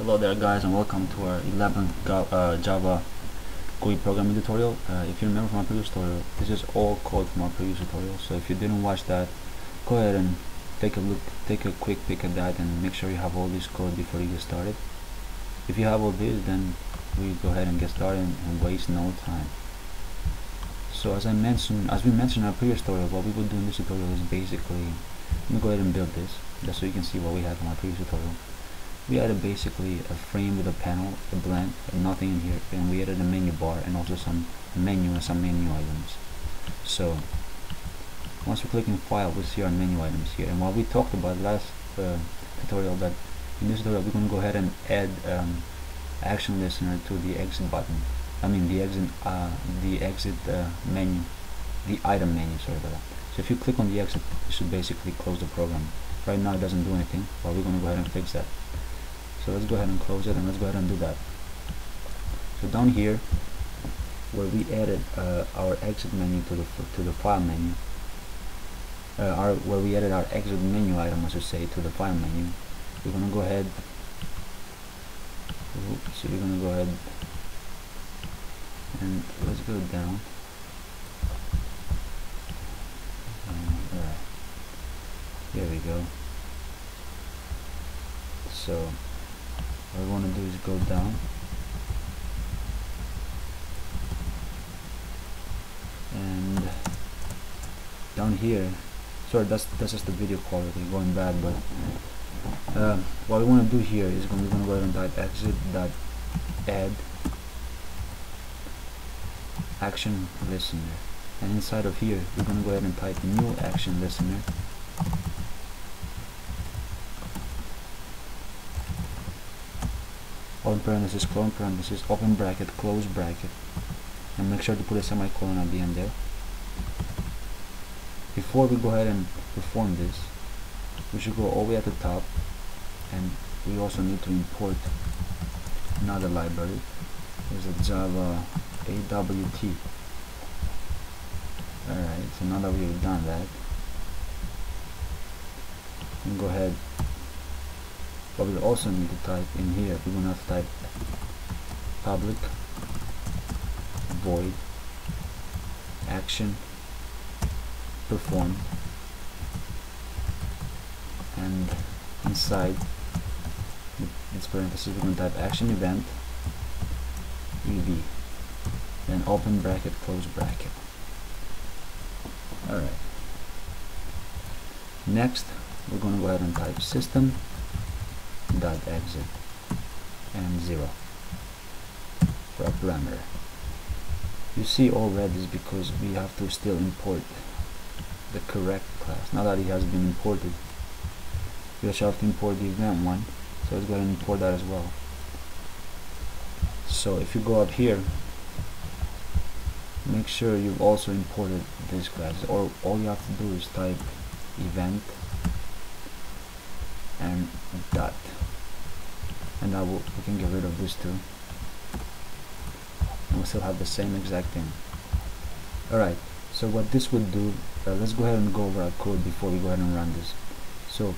Hello there guys and welcome to our 11th uh, Java GUI programming tutorial. Uh, if you remember from our previous tutorial, this is all code from our previous tutorial. So if you didn't watch that, go ahead and take a look, take a quick peek at that and make sure you have all this code before you get started. If you have all this, then we go ahead and get started and, waste no time. So as I mentioned, as we mentioned in our previous tutorial, what we will do in this tutorial is basically, let me go ahead and build this, just so you can see what we had from our previous tutorial we added basically a frame with a panel, a blend, nothing in here, and we added a menu bar and also some menu and some menu items. So once we click in file, we see our menu items here. And what we talked about last uh, tutorial, that in this tutorial we're going to go ahead and add um, action listener to the exit button. I mean the exit, uh, the exit uh, menu, the item menu. Sorry about that. So if you click on the exit, it should basically close the program. Right now it doesn't do anything, but we're going to go ahead and fix that let's go ahead and close it and let's go ahead and do that. So down here where we added uh, our exit menu to the to the file menu uh, our where we added our exit menu item as I say to the file menu we're gonna go ahead so we're gonna go ahead and let's go down. Um, alright here we go. So what I want to do is go down. And down here. Sorry that's that's just the video quality going bad but uh, what we want to do here is we're going to go ahead and type exit dot add action listener. And inside of here we're going to go ahead and type new action listener open parenthesis, close parenthesis, open bracket, close bracket. And make sure to put a semicolon at the end there. Before we go ahead and perform this, we should go all the way at the top and we also need to import another library. There's a Java AWT. Alright, so now that we've done that, and go ahead but we also need to type in here we're going to have to type public void action perform and inside this parenthesis we're going to type action event ev then open bracket close bracket. Alright next we're going to go ahead and type system dot exit and 0 for a parameter. You see all red is because we have to still import the correct class. Now that it has been imported we also have to import the event one so let's go and import that as well. So if you go up here make sure you've also imported this class. Or all you have to do is type event and dot and now we'll, we can get rid of this too and we'll still have the same exact thing. Alright so what this would do uh, let's go ahead and go over our code before we go ahead and run this. So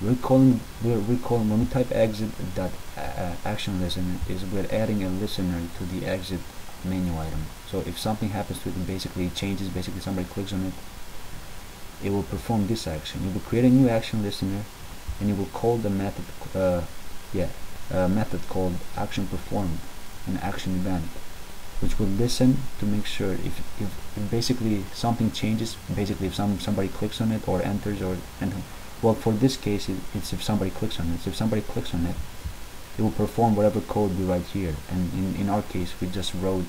we're calling we're recalling when we type exit dot uh, action listener is we're adding a listener to the exit menu item. So if something happens to it basically it changes basically somebody clicks on it it will perform this action. It will create a new action listener and it will call the method uh, yeah, a method called action performed an action event which will listen to make sure if, if, if, basically something changes basically if some somebody clicks on it or enters or and well for this case it, it's if somebody clicks on it. So if somebody clicks on it it will perform whatever code we write here. And in, in our case we just wrote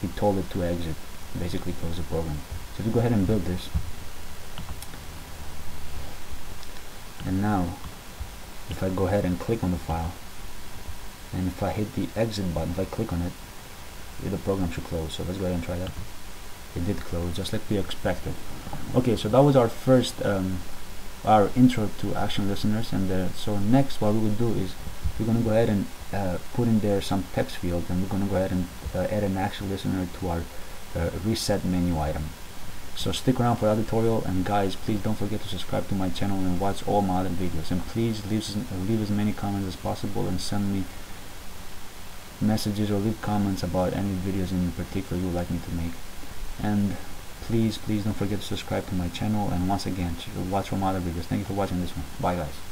we told it to exit basically close the program. So if you go ahead and build this. And now if I go ahead and click on the file and if I hit the exit button if I click on it the program should close. So let's go ahead and try that. It did close just like we expected. Okay so that was our first um, our intro to action listeners and uh, so next what we will do is we're going to go ahead and uh, put in there some text field and we're going to go ahead and uh, add an action listener to our uh, reset menu item so stick around for that tutorial and guys please don't forget to subscribe to my channel and watch all my other videos. And please leave, leave as many comments as possible and send me messages or leave comments about any videos in particular you would like me to make. And please please don't forget to subscribe to my channel. And once again watch all my other videos. Thank you for watching this one. Bye guys